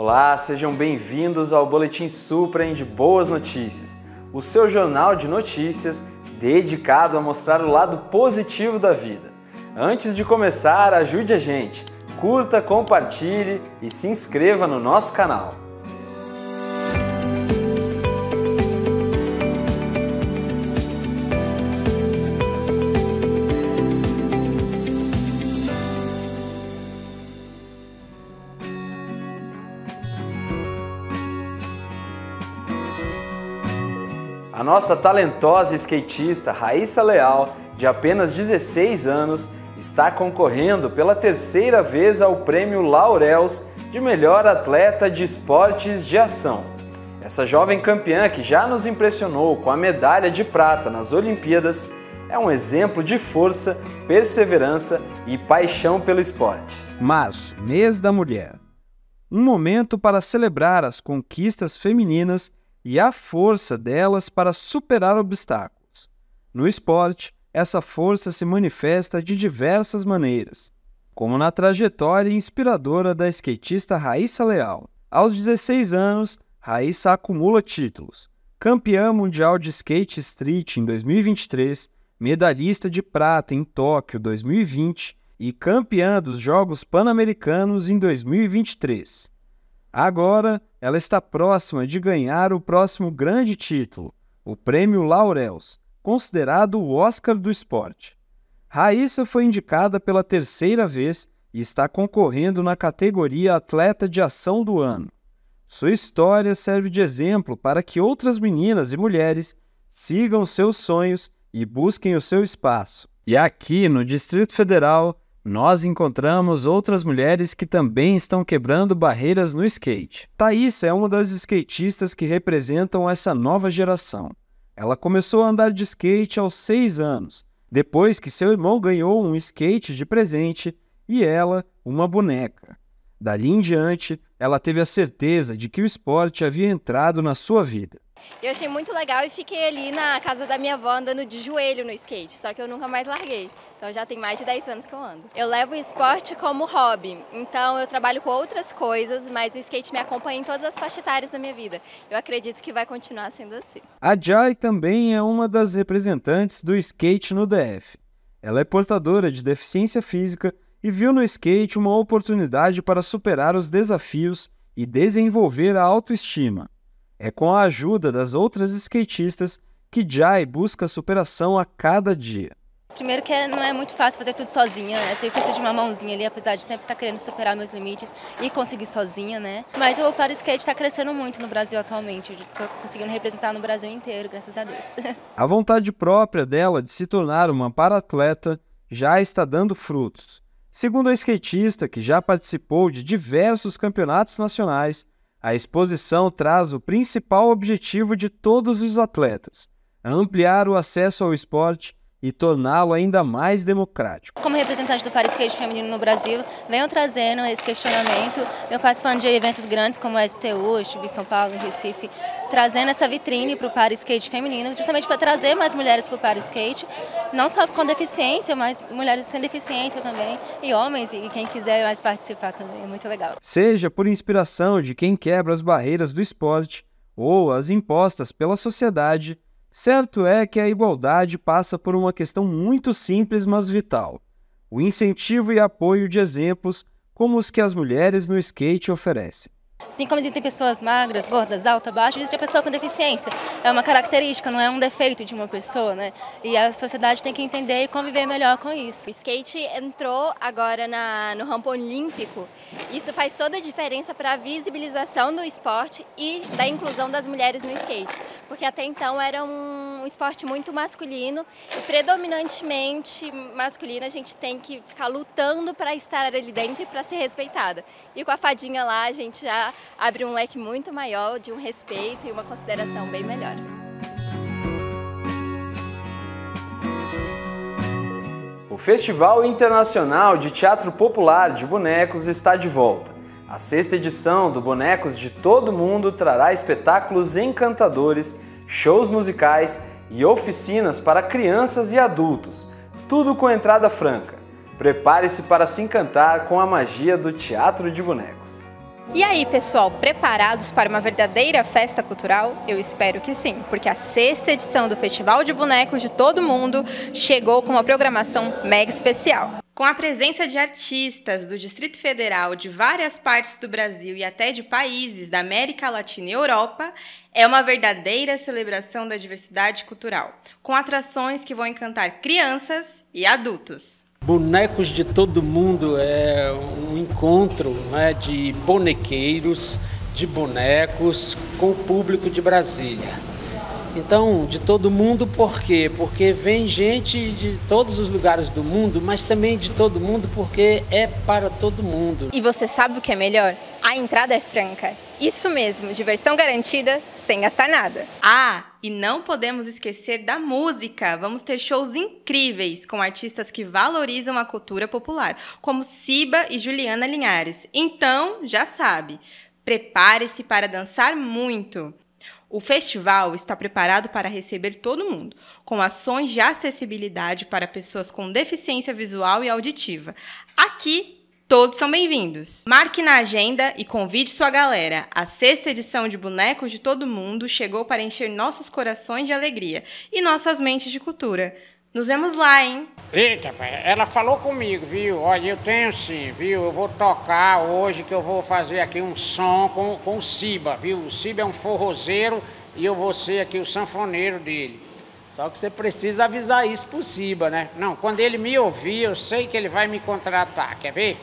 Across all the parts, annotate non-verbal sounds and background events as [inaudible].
Olá, sejam bem-vindos ao Boletim Suprem de Boas Notícias, o seu jornal de notícias dedicado a mostrar o lado positivo da vida. Antes de começar, ajude a gente, curta, compartilhe e se inscreva no nosso canal. Nossa talentosa skatista Raíssa Leal, de apenas 16 anos, está concorrendo pela terceira vez ao Prêmio Laurels de Melhor Atleta de Esportes de Ação. Essa jovem campeã que já nos impressionou com a medalha de prata nas Olimpíadas é um exemplo de força, perseverança e paixão pelo esporte. Março, mês da mulher. Um momento para celebrar as conquistas femininas e a força delas para superar obstáculos. No esporte, essa força se manifesta de diversas maneiras, como na trajetória inspiradora da skatista Raíssa Leal. Aos 16 anos, Raíssa acumula títulos: campeã mundial de skate street em 2023, medalhista de prata em Tóquio 2020 e campeã dos Jogos Pan-Americanos em 2023. Agora, ela está próxima de ganhar o próximo grande título, o Prêmio Laurels, considerado o Oscar do esporte. Raíssa foi indicada pela terceira vez e está concorrendo na categoria Atleta de Ação do Ano. Sua história serve de exemplo para que outras meninas e mulheres sigam seus sonhos e busquem o seu espaço. E aqui no Distrito Federal, nós encontramos outras mulheres que também estão quebrando barreiras no skate. Thaís é uma das skatistas que representam essa nova geração. Ela começou a andar de skate aos 6 anos, depois que seu irmão ganhou um skate de presente e ela uma boneca. Dali em diante, ela teve a certeza de que o esporte havia entrado na sua vida. Eu achei muito legal e fiquei ali na casa da minha avó andando de joelho no skate, só que eu nunca mais larguei. Então já tem mais de 10 anos que eu ando. Eu levo o esporte como hobby, então eu trabalho com outras coisas, mas o skate me acompanha em todas as faixas etárias da minha vida. Eu acredito que vai continuar sendo assim. A Jai também é uma das representantes do skate no DF. Ela é portadora de deficiência física e viu no skate uma oportunidade para superar os desafios e desenvolver a autoestima. É com a ajuda das outras skatistas que Jai busca superação a cada dia. Primeiro que não é muito fácil fazer tudo sozinha, né? Você precisa de uma mãozinha ali, apesar de sempre estar querendo superar meus limites e conseguir sozinha, né? Mas o para skate está crescendo muito no Brasil atualmente. Estou conseguindo representar no Brasil inteiro, graças a Deus. [laughs] A vontade própria dela de se tornar uma para-atleta já está dando frutos. Segundo a skatista, que já participou de diversos campeonatos nacionais, a exposição traz o principal objetivo de todos os atletas: ampliar o acesso ao esporte e torná-lo ainda mais democrático. Como representante do Paris Skate feminino no Brasil, venho trazendo esse questionamento, venho participando de eventos grandes como a STU, em São Paulo, em Recife, trazendo essa vitrine para o Paris Skate feminino, justamente para trazer mais mulheres para o Paris Skate, não só com deficiência, mas mulheres sem deficiência também, e homens, e quem quiser mais participar também, é muito legal. Seja por inspiração de quem quebra as barreiras do esporte ou as impostas pela sociedade, Certo é que a igualdade passa por uma questão muito simples, mas vital: o incentivo e apoio de exemplos como os que as mulheres no skate oferecem. Assim como existem pessoas magras, gordas, altas, baixas, existe a pessoa com deficiência. É uma característica, não é um defeito de uma pessoa, né? E a sociedade tem que entender e conviver melhor com isso. O skate entrou agora na, no rampo olímpico. Isso faz toda a diferença para a visibilização do esporte e da inclusão das mulheres no skate. Porque até então era um esporte muito masculino e predominantemente masculino. A gente tem que ficar lutando para estar ali dentro e para ser respeitada. E com a fadinha lá, a gente já abre um leque muito maior de um respeito e uma consideração bem melhor. O Festival Internacional de Teatro Popular de Bonecos está de volta. A sexta edição do Bonecos de Todo Mundo trará espetáculos encantadores, shows musicais e oficinas para crianças e adultos, tudo com entrada franca. Prepare-se para se encantar com a magia do teatro de bonecos. E aí, pessoal, preparados para uma verdadeira festa cultural? Eu espero que sim, porque a sexta edição do Festival de Bonecos de Todo Mundo chegou com uma programação mega especial. Com a presença de artistas do Distrito Federal, de várias partes do Brasil e até de países da América Latina e Europa, é uma verdadeira celebração da diversidade cultural, com atrações que vão encantar crianças e adultos. Bonecos de todo mundo é um encontro né, de bonequeiros, de bonecos com o público de Brasília. Então, de todo mundo, por quê? Porque vem gente de todos os lugares do mundo, mas também de todo mundo porque é para todo mundo. E você sabe o que é melhor? A entrada é franca. Isso mesmo, diversão garantida, sem gastar nada. Ah, e não podemos esquecer da música. Vamos ter shows incríveis com artistas que valorizam a cultura popular, como Siba e Juliana Linhares. Então, já sabe, prepare-se para dançar muito. O festival está preparado para receber todo mundo, com ações de acessibilidade para pessoas com deficiência visual e auditiva. Aqui Todos são bem-vindos. Marque na agenda e convide sua galera. A sexta edição de Bonecos de Todo Mundo chegou para encher nossos corações de alegria e nossas mentes de cultura. Nos vemos lá, hein? Eita, ela falou comigo, viu? Olha, eu tenho sim, viu? Eu vou tocar hoje que eu vou fazer aqui um som com, com o Siba, viu? O Siba é um forrozeiro e eu vou ser aqui o sanfoneiro dele. Só que você precisa avisar isso pro Siba, né? Não, quando ele me ouvir, eu sei que ele vai me contratar. Quer ver?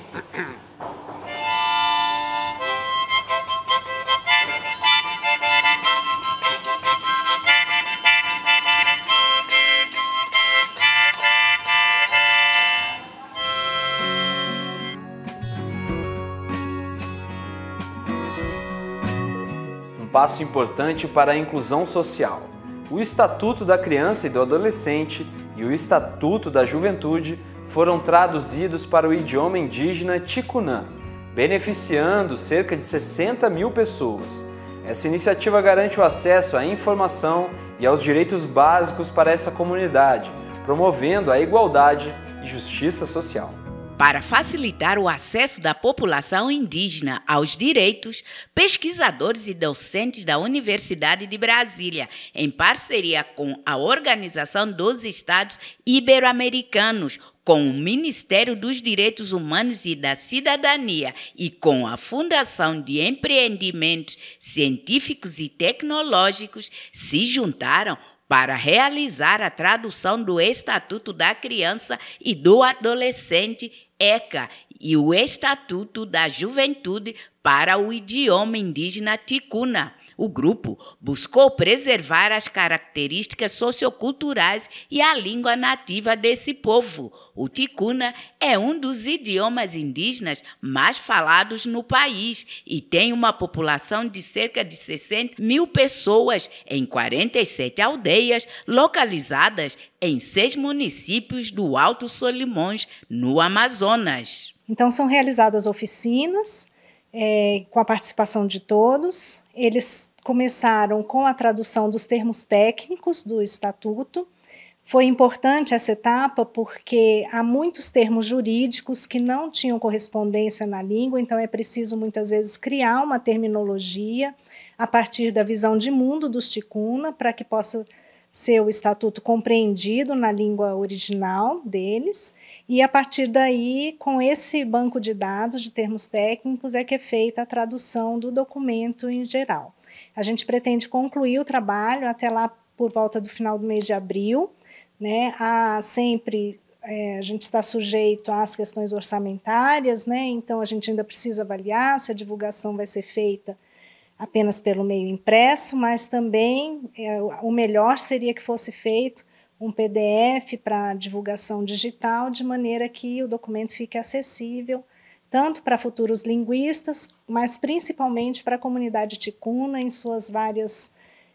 Um passo importante para a inclusão social o Estatuto da Criança e do Adolescente e o Estatuto da Juventude foram traduzidos para o idioma indígena Ticunã, beneficiando cerca de 60 mil pessoas. Essa iniciativa garante o acesso à informação e aos direitos básicos para essa comunidade, promovendo a igualdade e justiça social. Para facilitar o acesso da população indígena aos direitos, pesquisadores e docentes da Universidade de Brasília, em parceria com a Organização dos Estados Ibero-Americanos, com o Ministério dos Direitos Humanos e da Cidadania e com a Fundação de Empreendimentos Científicos e Tecnológicos, se juntaram para realizar a tradução do Estatuto da Criança e do Adolescente ECA e o Estatuto da Juventude para o idioma indígena ticuna. O grupo buscou preservar as características socioculturais e a língua nativa desse povo. O ticuna é um dos idiomas indígenas mais falados no país e tem uma população de cerca de 60 mil pessoas em 47 aldeias localizadas em seis municípios do Alto Solimões, no Amazonas. Então, são realizadas oficinas é, com a participação de todos. Eles começaram com a tradução dos termos técnicos do estatuto. Foi importante essa etapa porque há muitos termos jurídicos que não tinham correspondência na língua, então é preciso muitas vezes criar uma terminologia a partir da visão de mundo dos ticuna para que possa ser o estatuto compreendido na língua original deles. E a partir daí, com esse banco de dados de termos técnicos, é que é feita a tradução do documento em geral. A gente pretende concluir o trabalho até lá por volta do final do mês de abril. Né? Há sempre é, a gente está sujeito às questões orçamentárias, né? então a gente ainda precisa avaliar se a divulgação vai ser feita apenas pelo meio impresso, mas também é, o melhor seria que fosse feito um PDF para divulgação digital, de maneira que o documento fique acessível tanto para futuros linguistas, mas principalmente para a comunidade ticuna em suas várias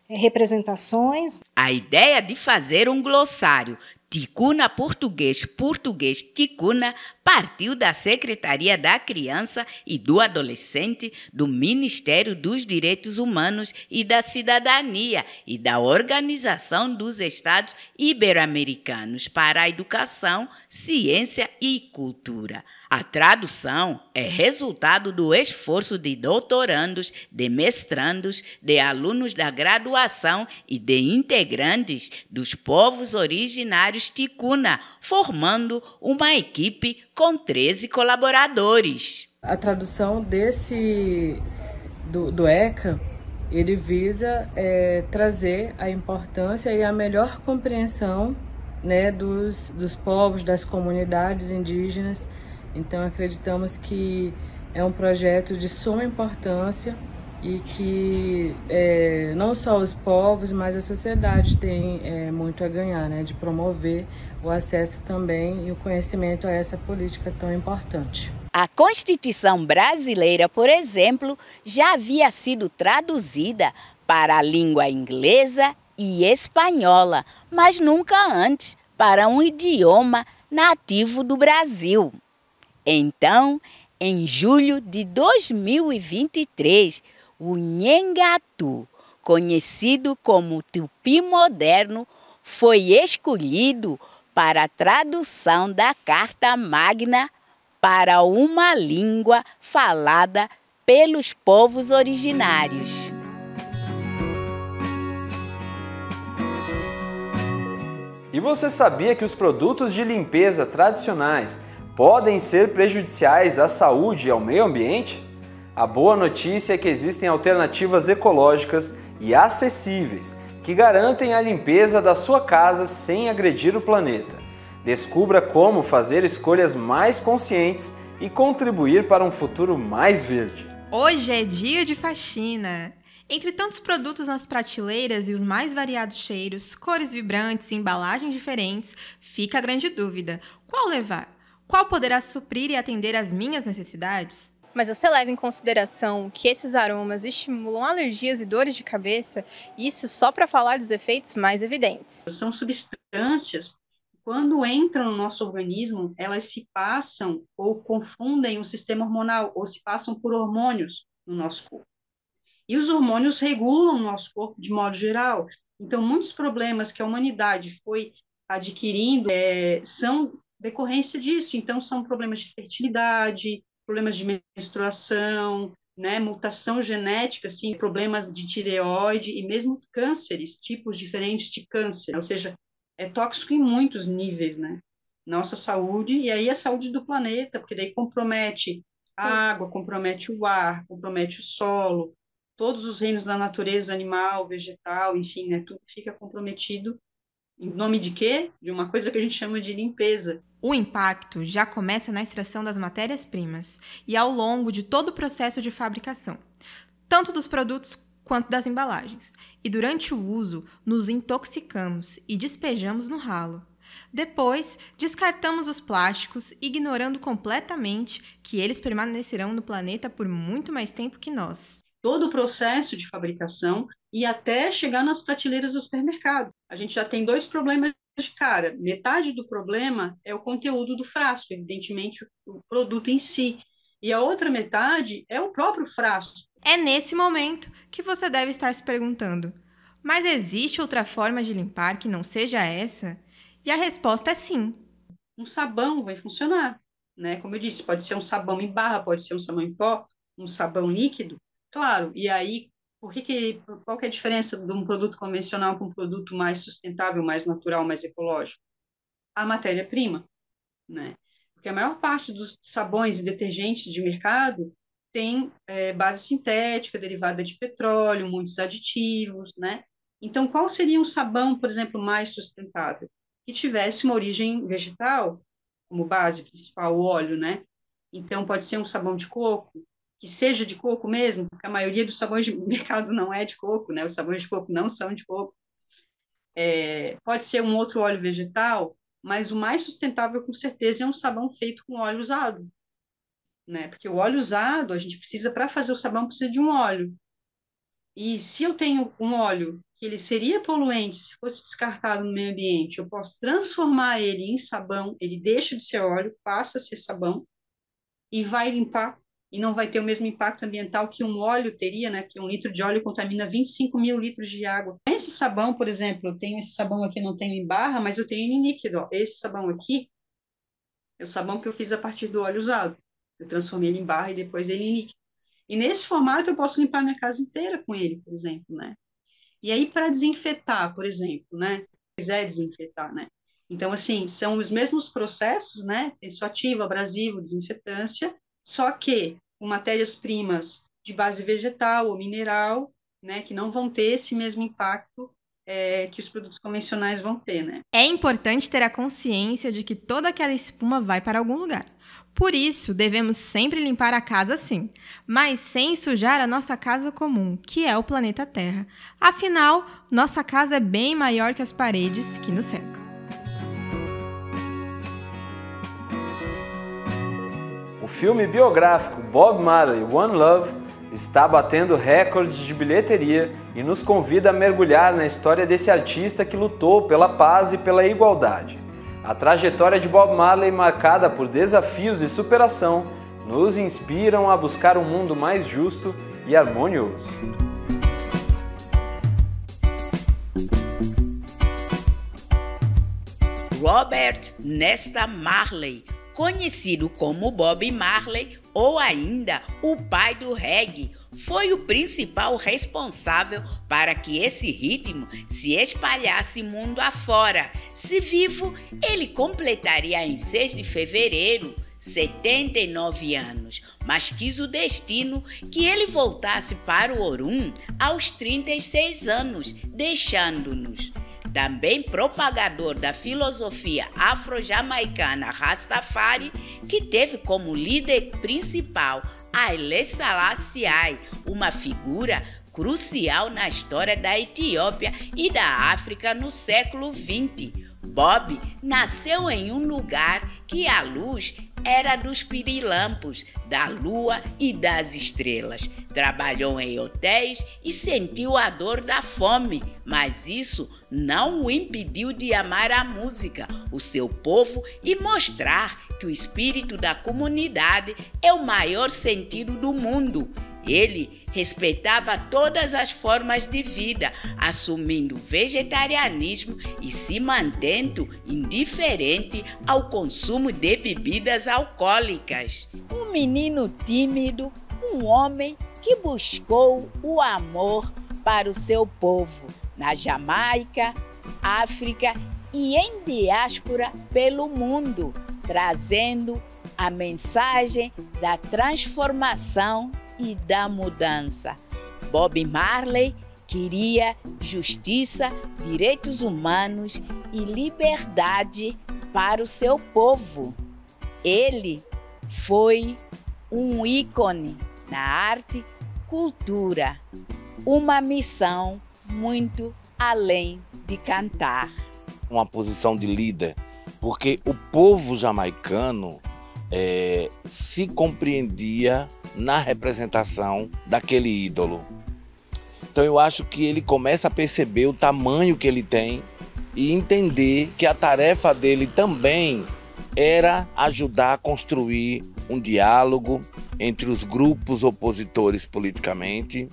é, representações. A ideia de fazer um glossário Ticuna Português Português Ticuna partiu da Secretaria da Criança e do Adolescente do Ministério dos Direitos Humanos e da Cidadania e da Organização dos Estados Ibero-Americanos para a Educação, Ciência e Cultura. A tradução é resultado do esforço de doutorandos, de mestrandos, de alunos da graduação e de integrantes dos povos originários ticuna, formando uma equipe com 13 colaboradores. A tradução desse do, do ECA ele visa é, trazer a importância e a melhor compreensão né, dos, dos povos, das comunidades indígenas então acreditamos que é um projeto de suma importância e que é, não só os povos, mas a sociedade tem é, muito a ganhar, né, de promover o acesso também e o conhecimento a essa política tão importante. A Constituição brasileira, por exemplo, já havia sido traduzida para a língua inglesa e espanhola, mas nunca antes para um idioma nativo do Brasil. Então, em julho de 2023, o Nhengatu, conhecido como Tupi Moderno, foi escolhido para a tradução da Carta Magna para uma língua falada pelos povos originários. E você sabia que os produtos de limpeza tradicionais podem ser prejudiciais à saúde e ao meio ambiente? A boa notícia é que existem alternativas ecológicas e acessíveis que garantem a limpeza da sua casa sem agredir o planeta. Descubra como fazer escolhas mais conscientes e contribuir para um futuro mais verde. Hoje é dia de faxina. Entre tantos produtos nas prateleiras e os mais variados cheiros, cores vibrantes e embalagens diferentes, fica a grande dúvida: qual levar? Qual poderá suprir e atender às minhas necessidades? Mas você leva em consideração que esses aromas estimulam alergias e dores de cabeça, isso só para falar dos efeitos mais evidentes. São substâncias quando entram no nosso organismo, elas se passam ou confundem o sistema hormonal, ou se passam por hormônios no nosso corpo. E os hormônios regulam o nosso corpo de modo geral. Então, muitos problemas que a humanidade foi adquirindo é, são decorrência disso. Então, são problemas de fertilidade, problemas de menstruação, né, mutação genética, assim, problemas de tireoide e mesmo cânceres, tipos diferentes de câncer. Ou seja, é tóxico em muitos níveis, né? Nossa saúde e aí a saúde do planeta, porque daí compromete a água, compromete o ar, compromete o solo, todos os reinos da natureza, animal, vegetal, enfim, né? Tudo fica comprometido em nome de quê? De uma coisa que a gente chama de limpeza. O impacto já começa na extração das matérias-primas e ao longo de todo o processo de fabricação, tanto dos produtos quanto das embalagens. E durante o uso, nos intoxicamos e despejamos no ralo. Depois, descartamos os plásticos, ignorando completamente que eles permanecerão no planeta por muito mais tempo que nós todo o processo de fabricação e até chegar nas prateleiras do supermercado. A gente já tem dois problemas de cara. Metade do problema é o conteúdo do frasco, evidentemente o produto em si. E a outra metade é o próprio frasco. É nesse momento que você deve estar se perguntando: mas existe outra forma de limpar que não seja essa? E a resposta é sim. Um sabão vai funcionar, né? Como eu disse, pode ser um sabão em barra, pode ser um sabão em pó, um sabão líquido, Claro, e aí, por que que, qual que é a diferença de um produto convencional para um produto mais sustentável, mais natural, mais ecológico? A matéria-prima, né? Porque a maior parte dos sabões e detergentes de mercado tem é, base sintética, derivada de petróleo, muitos aditivos, né? Então, qual seria um sabão, por exemplo, mais sustentável? Que tivesse uma origem vegetal, como base principal, o óleo, né? Então, pode ser um sabão de coco, que seja de coco mesmo, porque a maioria dos sabões de [laughs] mercado não é de coco, né? Os sabões de coco não são de coco. É, pode ser um outro óleo vegetal, mas o mais sustentável, com certeza, é um sabão feito com óleo usado, né? Porque o óleo usado, a gente precisa, para fazer o sabão, precisa de um óleo. E se eu tenho um óleo que ele seria poluente se fosse descartado no meio ambiente, eu posso transformar ele em sabão, ele deixa de ser óleo, passa a ser sabão e vai limpar e não vai ter o mesmo impacto ambiental que um óleo teria, né? Porque um litro de óleo contamina 25 mil litros de água. Esse sabão, por exemplo, eu tenho esse sabão aqui, não tenho em barra, mas eu tenho em líquido. Ó. Esse sabão aqui é o sabão que eu fiz a partir do óleo usado. Eu transformei ele em barra e depois ele em líquido. E nesse formato eu posso limpar minha casa inteira com ele, por exemplo, né? E aí para desinfetar, por exemplo, né? Se quiser desinfetar, né? Então, assim, são os mesmos processos, né? Tensoativo, abrasivo, desinfetância, só que com matérias-primas de base vegetal ou mineral, né, que não vão ter esse mesmo impacto é, que os produtos convencionais vão ter, né? É importante ter a consciência de que toda aquela espuma vai para algum lugar. Por isso, devemos sempre limpar a casa sim, mas sem sujar a nossa casa comum, que é o planeta Terra. Afinal, nossa casa é bem maior que as paredes que nos cercam. Filme biográfico Bob Marley One Love está batendo recordes de bilheteria e nos convida a mergulhar na história desse artista que lutou pela paz e pela igualdade. A trajetória de Bob Marley, marcada por desafios e superação, nos inspiram a buscar um mundo mais justo e harmonioso. Robert Nesta Marley conhecido como Bob Marley ou ainda o pai do reggae, foi o principal responsável para que esse ritmo se espalhasse mundo afora. Se vivo, ele completaria em 6 de fevereiro 79 anos, mas quis o destino que ele voltasse para o Orum aos 36 anos, deixando-nos também propagador da filosofia afro-jamaicana Rastafari, que teve como líder principal Haile Selassie, uma figura crucial na história da Etiópia e da África no século XX. Bob nasceu em um lugar que a luz era dos pirilampos, da lua e das estrelas. Trabalhou em hotéis e sentiu a dor da fome, mas isso não o impediu de amar a música, o seu povo e mostrar que o espírito da comunidade é o maior sentido do mundo. Ele respeitava todas as formas de vida, assumindo vegetarianismo e se mantendo indiferente ao consumo de bebidas alcoólicas. Um menino tímido, um homem que buscou o amor para o seu povo na Jamaica, África e em diáspora pelo mundo, trazendo a mensagem da transformação e da mudança. Bob Marley queria justiça, direitos humanos e liberdade para o seu povo. Ele foi um ícone na arte, cultura, uma missão muito além de cantar. Uma posição de líder, porque o povo jamaicano é, se compreendia na representação daquele ídolo. Então eu acho que ele começa a perceber o tamanho que ele tem e entender que a tarefa dele também era ajudar a construir um diálogo entre os grupos opositores politicamente,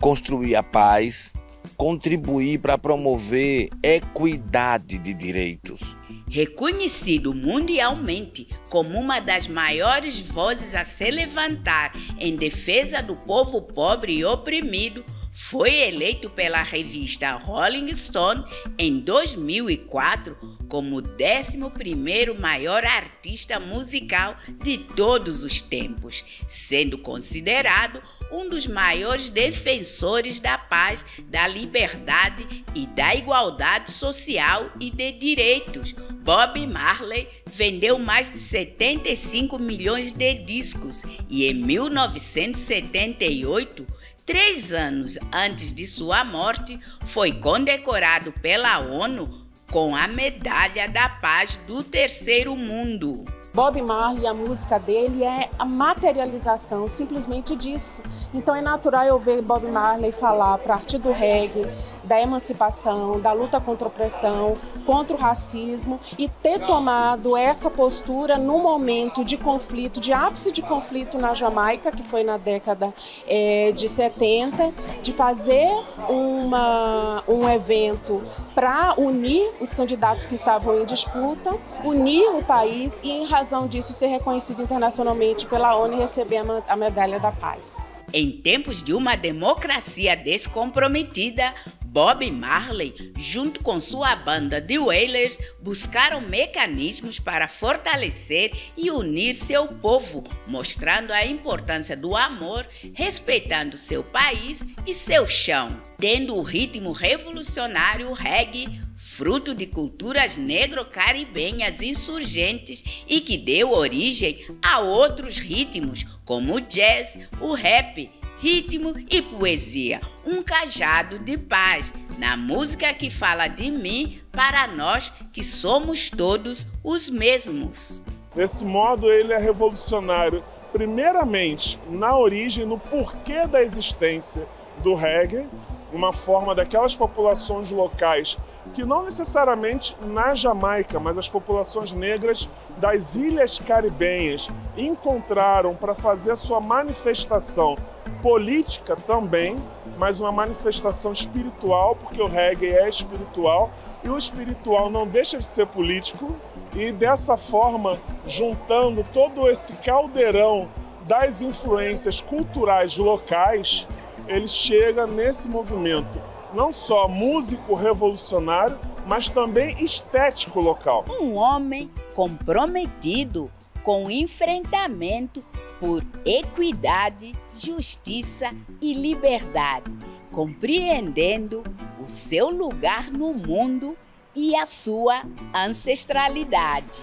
construir a paz contribuir para promover equidade de direitos. Reconhecido mundialmente como uma das maiores vozes a se levantar em defesa do povo pobre e oprimido, foi eleito pela revista Rolling Stone em 2004 como o 11º maior artista musical de todos os tempos, sendo considerado um dos maiores defensores da paz, da liberdade e da igualdade social e de direitos. Bob Marley vendeu mais de 75 milhões de discos e em 1978 Três anos antes de sua morte, foi condecorado pela ONU com a Medalha da Paz do Terceiro Mundo. Bob Marley, a música dele é a materialização simplesmente disso. Então é natural eu ver Bob Marley falar a partir do reggae, da emancipação, da luta contra a opressão, contra o racismo e ter tomado essa postura no momento de conflito, de ápice de conflito na Jamaica, que foi na década é, de 70, de fazer uma, um evento para unir os candidatos que estavam em disputa, unir o país e, em razão disso, ser reconhecido internacionalmente pela ONU e receber a medalha da paz. Em tempos de uma democracia descomprometida, Bob Marley, junto com sua banda The Wailers, buscaram mecanismos para fortalecer e unir seu povo, mostrando a importância do amor, respeitando seu país e seu chão. Tendo o ritmo revolucionário reggae, fruto de culturas negro-caribenhas insurgentes e que deu origem a outros ritmos, como o jazz, o rap ritmo e poesia, um cajado de paz na música que fala de mim para nós que somos todos os mesmos. Desse modo, ele é revolucionário, primeiramente na origem, no porquê da existência do reggae, uma forma daquelas populações locais que não necessariamente na Jamaica, mas as populações negras das ilhas caribenhas encontraram para fazer a sua manifestação política também, mas uma manifestação espiritual, porque o reggae é espiritual e o espiritual não deixa de ser político, e dessa forma, juntando todo esse caldeirão das influências culturais locais, ele chega nesse movimento não só músico revolucionário, mas também estético local. Um homem comprometido com o enfrentamento por equidade, justiça e liberdade, compreendendo o seu lugar no mundo e a sua ancestralidade.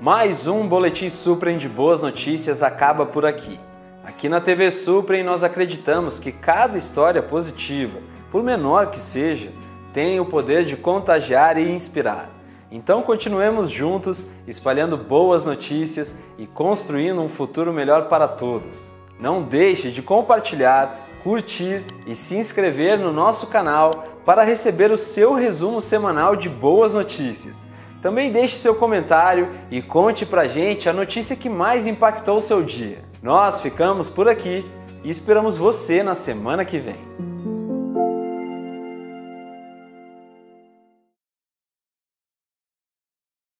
Mais um Boletim Suprem de Boas Notícias acaba por aqui. Aqui na TV Suprem nós acreditamos que cada história positiva, por menor que seja, tem o poder de contagiar e inspirar. Então continuemos juntos, espalhando boas notícias e construindo um futuro melhor para todos. Não deixe de compartilhar, curtir e se inscrever no nosso canal para receber o seu resumo semanal de boas notícias. Também deixe seu comentário e conte pra gente a notícia que mais impactou o seu dia. Nós ficamos por aqui e esperamos você na semana que vem.